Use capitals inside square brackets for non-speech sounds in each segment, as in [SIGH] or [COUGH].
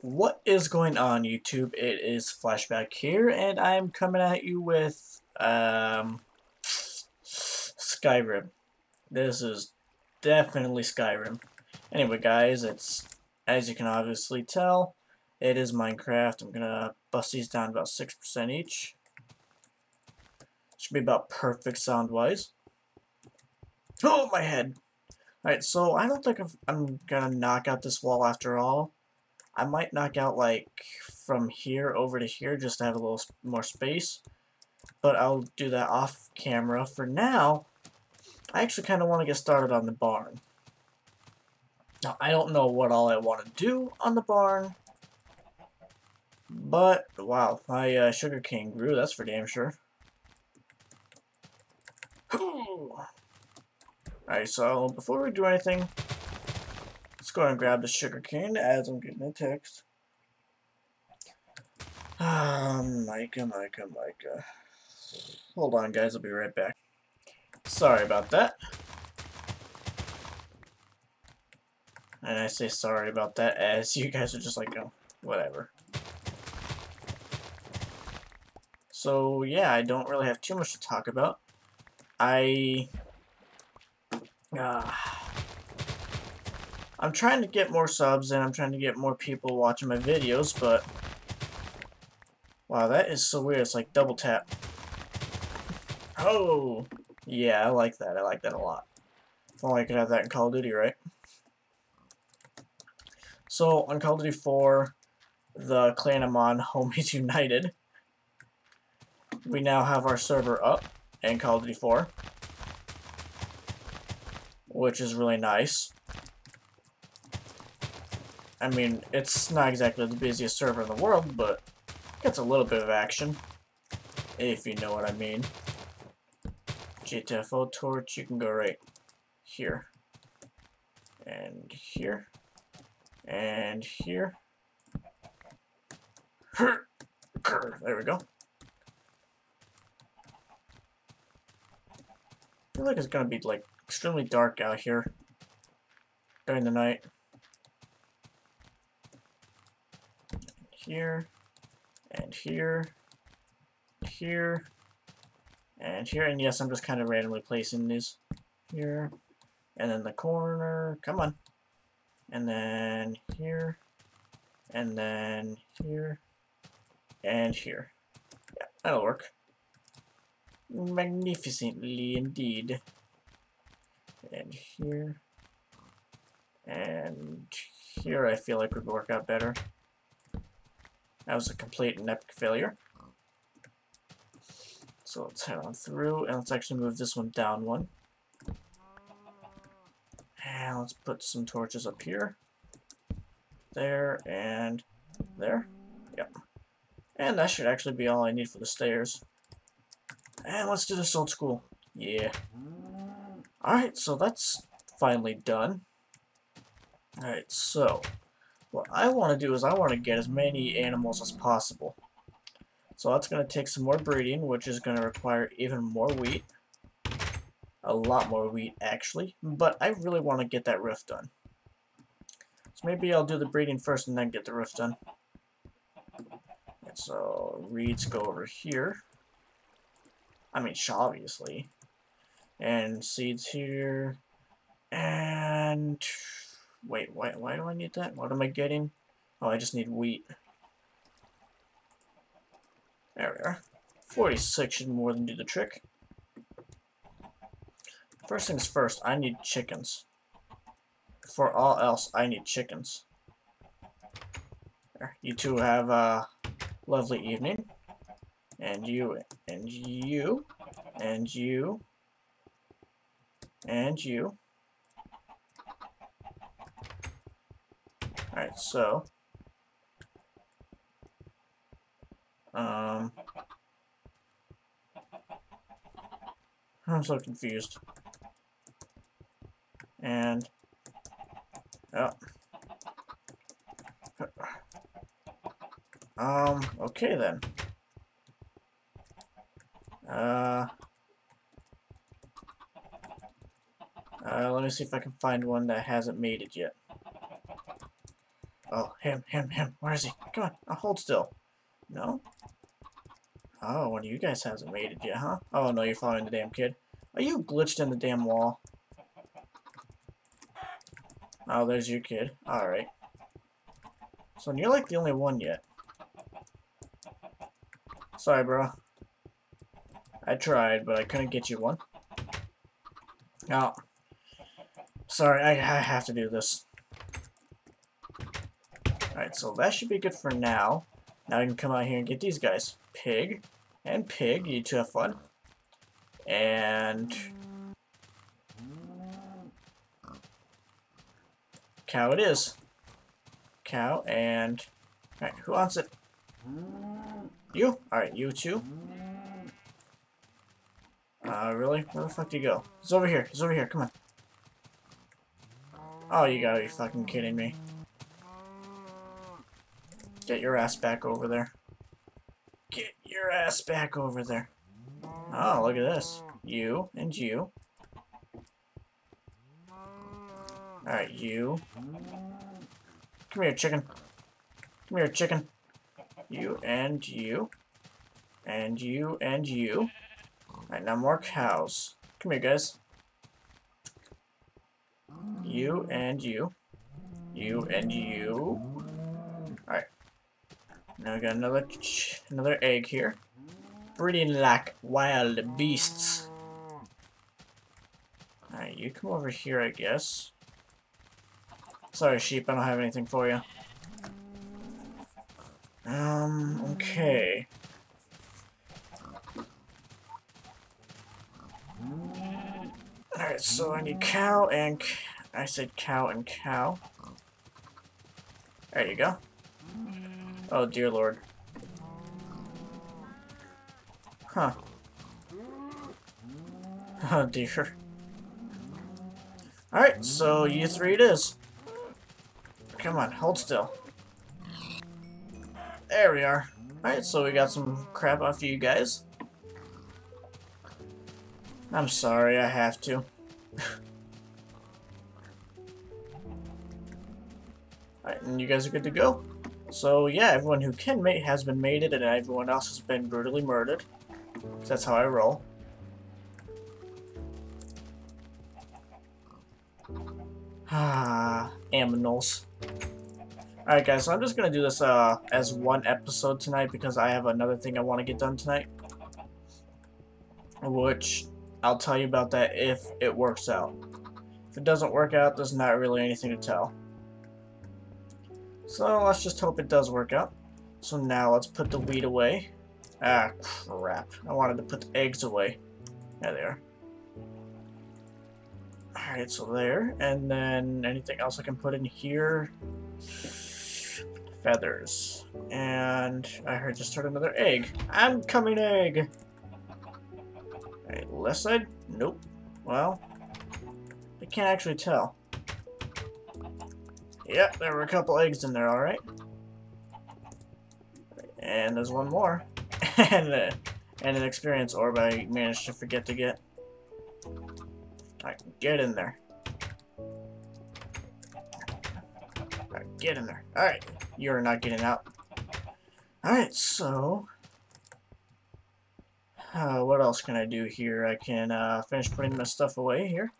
What is going on YouTube? It is Flashback here and I'm coming at you with um, Skyrim. This is definitely Skyrim. Anyway guys, it's as you can obviously tell, it is Minecraft. I'm gonna bust these down about 6% each. Should be about perfect sound wise. Oh my head! Alright, so I don't think I'm gonna knock out this wall after all. I might knock out like from here over to here just to have a little more space. But I'll do that off camera. For now, I actually kind of want to get started on the barn. Now, I don't know what all I want to do on the barn. But, wow, my uh, sugar cane grew, that's for damn sure. [GASPS] Alright, so before we do anything, Let's go and grab the sugar cane as I'm getting a text. Um, Micah, Micah, Micah. Hold on, guys. I'll be right back. Sorry about that. And I say sorry about that as you guys are just like, oh, whatever. So, yeah, I don't really have too much to talk about. I... Uh, I'm trying to get more subs and I'm trying to get more people watching my videos, but... Wow, that is so weird. It's like double tap. Oh! Yeah, I like that. I like that a lot. If only I could have that in Call of Duty, right? So, on Call of Duty 4, the clan I'm on, [LAUGHS] Homies United, we now have our server up in Call of Duty 4, which is really nice. I mean, it's not exactly the busiest server in the world, but gets a little bit of action, if you know what I mean. GTFO torch, you can go right here, and here, and here. [LAUGHS] There we go. I feel like it's gonna be like extremely dark out here during the night. Here, and here, here, and here. And yes, I'm just kind of randomly placing these here. And then the corner, come on. And then here, and then here, and here. Yeah, that'll work. Magnificently indeed. And here, and here I feel like would work out better. That was a complete and epic failure. So let's head on through, and let's actually move this one down one. And let's put some torches up here. There, and there. Yep. And that should actually be all I need for the stairs. And let's do this old school. Yeah. Alright, so that's finally done. Alright, so what I want to do is I want to get as many animals as possible. So that's going to take some more breeding, which is going to require even more wheat. A lot more wheat, actually. But I really want to get that roof done. So maybe I'll do the breeding first and then get the roof done. so reeds go over here. I mean, obviously. And seeds here. And Wait, why, why do I need that? What am I getting? Oh, I just need wheat. There we are. 46 should more than do the trick. First things first, I need chickens. For all else, I need chickens. There. You two have a lovely evening. And you, and you, and you, and you. Alright, so um I'm so confused. And oh. Um, okay then. Uh, uh, let me see if I can find one that hasn't made it yet. Oh, him, him, him. Where is he? Come on, I'll hold still. No? Oh, one of you guys hasn't made it yet, huh? Oh, no, you're following the damn kid. Are you glitched in the damn wall? Oh, there's your kid. Alright. So you're like the only one yet. Sorry, bro. I tried, but I couldn't get you one. No. Sorry, I, I have to do this. Alright, so that should be good for now. Now I can come out here and get these guys. Pig and Pig, you two have fun. And... Cow it is. Cow and... Alright, who wants it? You? Alright, you too. Uh, really? Where the fuck do you go? He's over here. He's over here. Come on. Oh, you gotta be fucking kidding me. Get your ass back over there. Get your ass back over there. Oh, look at this. You and you. Alright, you. Come here, chicken. Come here, chicken. You and you. And you and you. Alright, now more cows. Come here, guys. You and you. You and you. Now we got another another egg here. Breeding like wild beasts. Alright, you come over here, I guess. Sorry, sheep, I don't have anything for you. Um, okay. Alright, so I need cow and... I said cow and cow. There you go. Oh, dear lord. Huh. Oh, dear. Alright, so you three it is. Come on, hold still. There we are. Alright, so we got some crap off you guys. I'm sorry, I have to. [LAUGHS] Alright, and you guys are good to go. So yeah, everyone who can mate has been mated and everyone else has been brutally murdered. That's how I roll. Ah, aminals. Alright guys, so I'm just gonna do this uh, as one episode tonight because I have another thing I want to get done tonight. Which, I'll tell you about that if it works out. If it doesn't work out, there's not really anything to tell. So let's just hope it does work out. So now let's put the wheat away. Ah, crap. I wanted to put the eggs away. There they are. Alright, so there. And then anything else I can put in here? Feathers. And I heard just start another egg. I'm coming egg! Alright, left side? Nope. Well, I can't actually tell. Yep, there were a couple eggs in there, alright. And there's one more. [LAUGHS] and, uh, and an experience orb I managed to forget to get. Alright, get in there. Alright, get in there. Alright, you're not getting out. Alright, so... Uh, what else can I do here? I can uh, finish putting my stuff away here.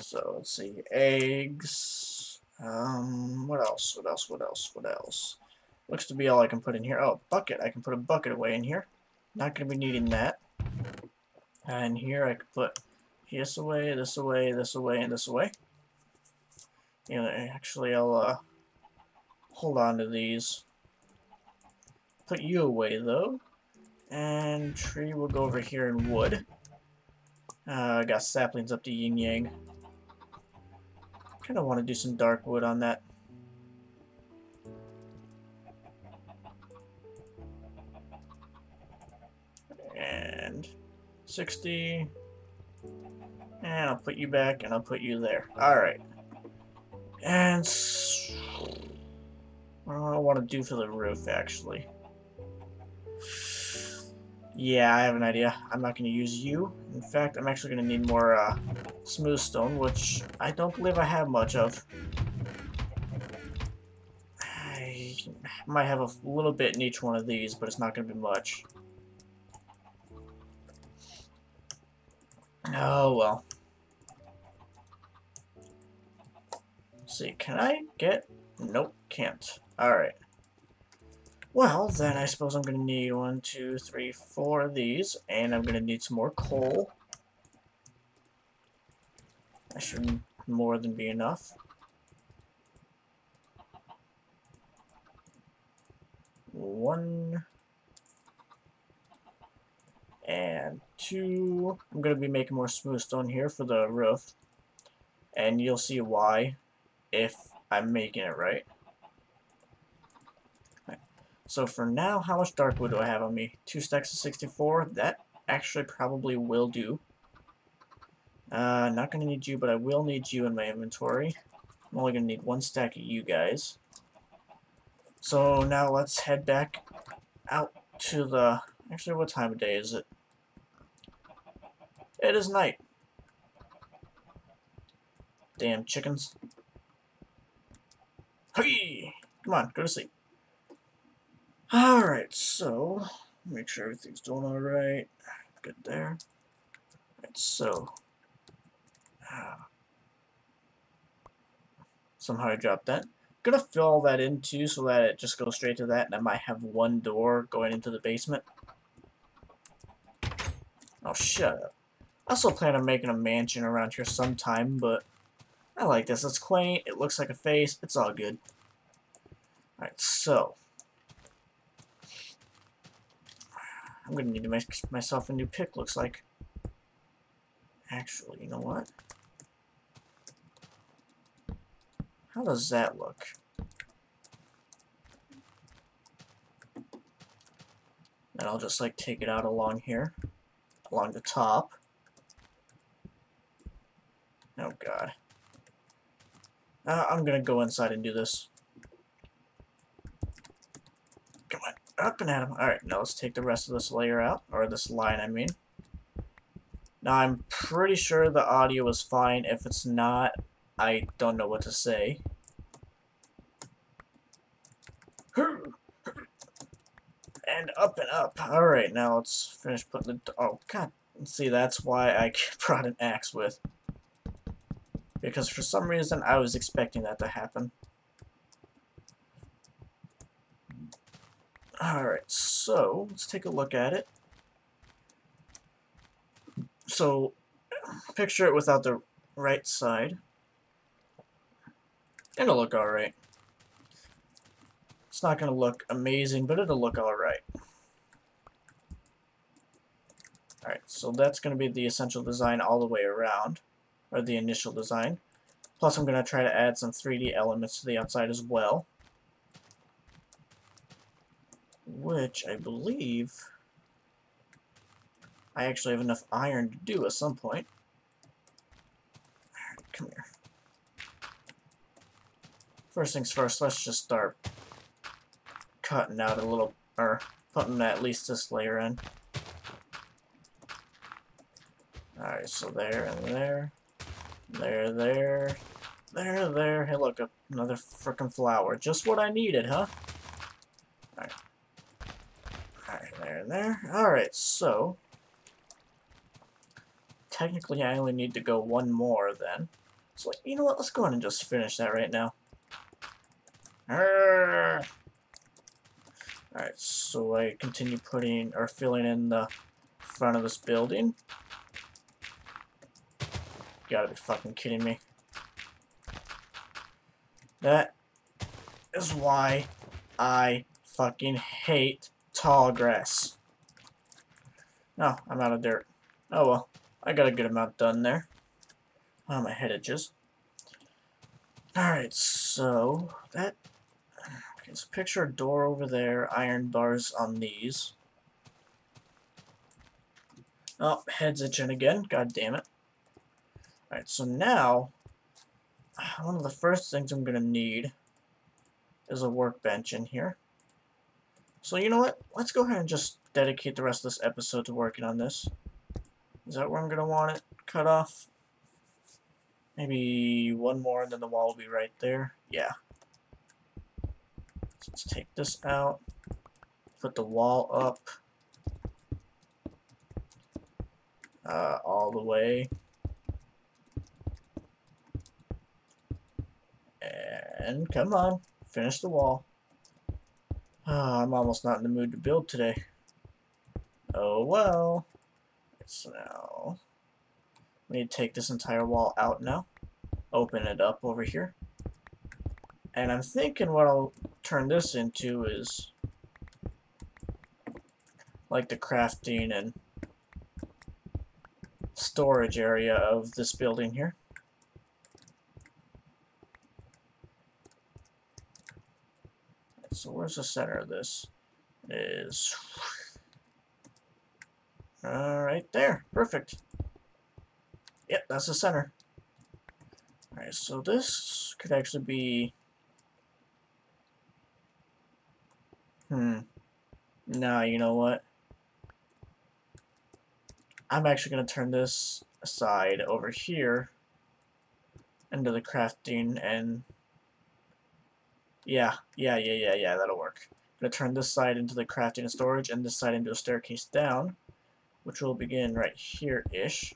So, let's see. Eggs. Um, what else? What else? What else? What else? Looks to be all I can put in here. Oh, bucket. I can put a bucket away in here. Not going to be needing that. And here I could put this away, this away, this away, and this away. You know, actually, I'll uh, hold on to these. Put you away, though. And tree will go over here in wood. Uh, I got saplings up to yin yang. Kind of want to do some dark wood on that. And 60. And I'll put you back, and I'll put you there. Alright. And... What do I want to do for the roof, actually? Yeah, I have an idea. I'm not going to use you. In fact, I'm actually going to need more uh, smooth stone, which I don't believe I have much of. I might have a little bit in each one of these, but it's not going to be much. Oh, well. Let's see, can I get... Nope, can't. Alright. Well, then I suppose I'm going to need one, two, three, four of these, and I'm going to need some more coal. That should more than be enough. One and two. I'm going to be making more smooth stone here for the roof, and you'll see why if I'm making it right. So for now, how much dark wood do I have on me? Two stacks of 64. That actually probably will do. Uh, not going to need you, but I will need you in my inventory. I'm only going to need one stack of you guys. So now let's head back out to the... Actually, what time of day is it? It is night. Damn chickens. Hey! Come on, go to sleep. Alright, so, make sure everything's doing alright. Good there. Alright, so, somehow I dropped that. gonna fill that in too so that it just goes straight to that and I might have one door going into the basement. Oh, shut up. I still plan on making a mansion around here sometime, but I like this. It's quaint, it looks like a face, it's all good. Alright, so, I'm gonna need to make myself a new pick, looks like. Actually, you know what? How does that look? And I'll just like take it out along here, along the top. Oh god. Uh, I'm gonna go inside and do this. Come on, up and at him. Alright, now let's take the rest of this layer out, or this line, I mean. Now, I'm pretty sure the audio is fine. If it's not, I don't know what to say. And up and up. Alright, now let's finish putting the... Oh, God. See, that's why I [LAUGHS] brought an axe with. Because for some reason, I was expecting that to happen. Alright, so let's take a look at it. So, picture it without the right side. It'll look alright. It's not going to look amazing, but it'll look alright. Alright, so that's going to be the essential design all the way around, or the initial design. Plus I'm going to try to add some 3D elements to the outside as well which I believe I actually have enough iron to do at some point. come here. First things first, let's just start cutting out a little, or putting at least this layer in. Alright, so there and there, there, there, there, there. Hey, look, another freaking flower. Just what I needed, huh? Alright. Alright, there and there. Alright, so... Technically, I only need to go one more then. So, you know what? Let's go ahead and just finish that right now. Alright, so I continue putting, or filling in the front of this building. You gotta be fucking kidding me. That is why I fucking hate tall grass. Oh, I'm out of dirt. Oh well, I got a good amount done there. Oh, my head itches. Alright, so that... Picture a door over there, iron bars on these. Oh, head's itching again. God damn it. Alright, so now, one of the first things I'm going to need is a workbench in here. So you know what? Let's go ahead and just dedicate the rest of this episode to working on this. Is that where I'm going to want it cut off? Maybe one more and then the wall will be right there. Yeah. Let's take this out. Put the wall up. Uh, all the way. And come on, finish the wall. Oh, [SIGHS] I'm almost not in the mood to build today. Oh well. So now, we need to take this entire wall out now. Open it up over here. And I'm thinking what I'll turn this into is like the crafting and storage area of this building here. So where's the center of this? It is uh, right there. Perfect. Yep, that's the center. Alright, so this could actually be... Hmm. Nah, you know what? I'm actually going to turn this side over here into the crafting and yeah, yeah, yeah, yeah, yeah, that'll work. I'm going to turn this side into the crafting and storage and this side into a staircase down, which will begin right here-ish.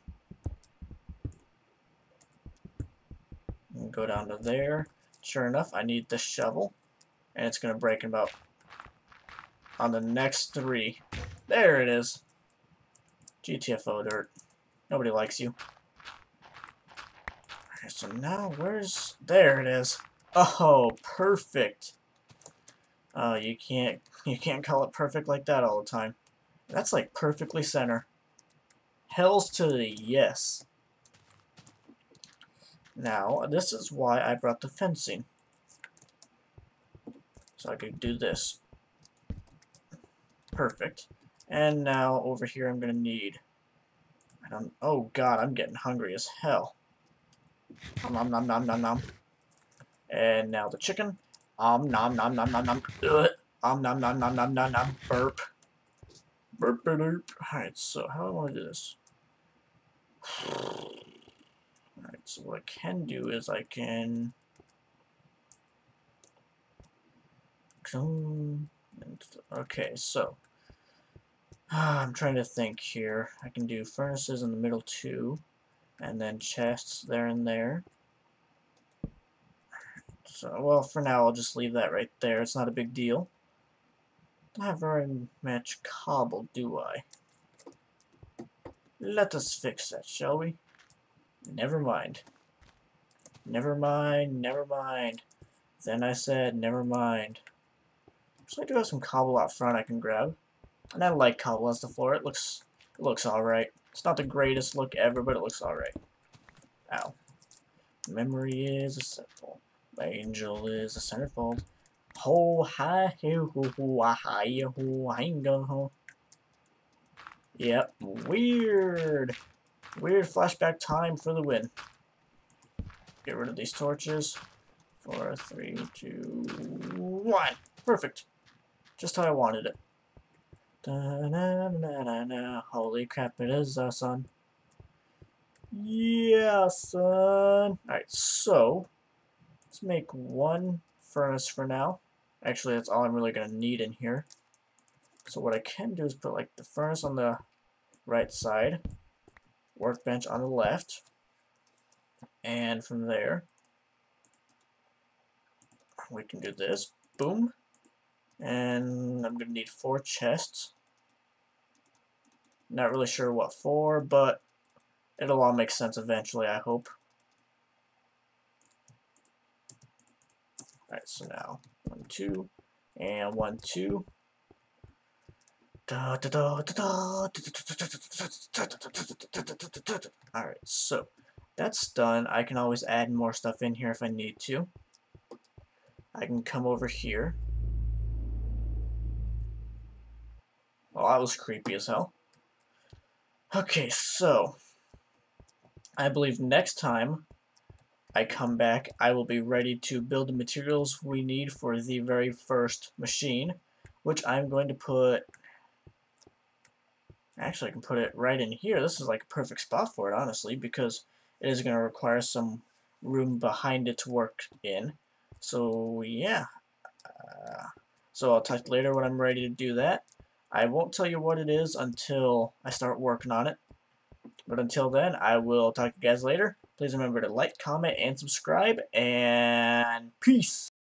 Go down to there. Sure enough, I need the shovel, and it's going to break in about on the next three. There it is. GTFO dirt. Nobody likes you. so now where's... There it is. Oh, perfect. Oh, you can't you can't call it perfect like that all the time. That's like perfectly center. Hells to the yes. Now, this is why I brought the fencing. So I could do this. Perfect. And now over here I'm going to need... I don't, oh god, I'm getting hungry as hell. Nom nom nom nom nom. And now the chicken. Um nom nom nom nom nom. Ugh. Um nom nom nom nom nom nom. Burp. Burp burp. Alright, so how do I want to do this? Alright, so what I can do is I can Okay, so [SIGHS] I'm trying to think here. I can do furnaces in the middle too, and then chests there and there. So, well, for now, I'll just leave that right there. It's not a big deal. Don't have very much cobble, do I? Let us fix that, shall we? Never mind. Never mind, never mind. Then I said, never mind. So I do have some cobble out front I can grab. And I like cobble as the floor. It looks it looks alright. It's not the greatest look ever, but it looks alright. Ow. Memory is a simple. Angel is a centerfold. Ho hi ho ho ho ah, hi ho hingo ho. Yep, weird. Weird flashback time for the win. Get rid of these torches. Four, three, two, one. Perfect. Just how I wanted it. Da, na, na, na, Holy crap, it is uh, son. Yeah, son. Alright, so Let's make one furnace for now. Actually, that's all I'm really going to need in here. So what I can do is put like the furnace on the right side, workbench on the left, and from there we can do this. Boom. And I'm to need four chests. Not really sure what for, but it'll all make sense eventually, I hope. Alright, so now one, two, and one, two. Alright, so that's done. I can always add more stuff in here if I need to. I can come over here. Well, that was creepy as hell. Okay, so I believe next time I come back, I will be ready to build the materials we need for the very first machine, which I'm going to put, actually I can put it right in here. This is like a perfect spot for it, honestly, because it is going to require some room behind it to work in. So, yeah. Uh, So I'll talk later when I'm ready to do that. I won't tell you what it is until I start working on it. But until then, I will talk to you guys later. Please remember to like, comment, and subscribe, and peace!